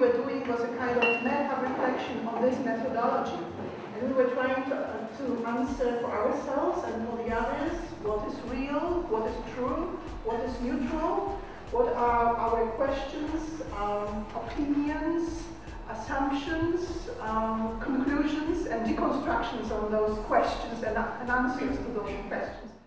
were doing was a kind of meta-reflection on this methodology. And we were trying to, uh, to answer for ourselves and for the others what is real, what is true, what is neutral, what are our questions, um, opinions, assumptions, um, conclusions, and deconstructions on those questions and, and answers to those questions.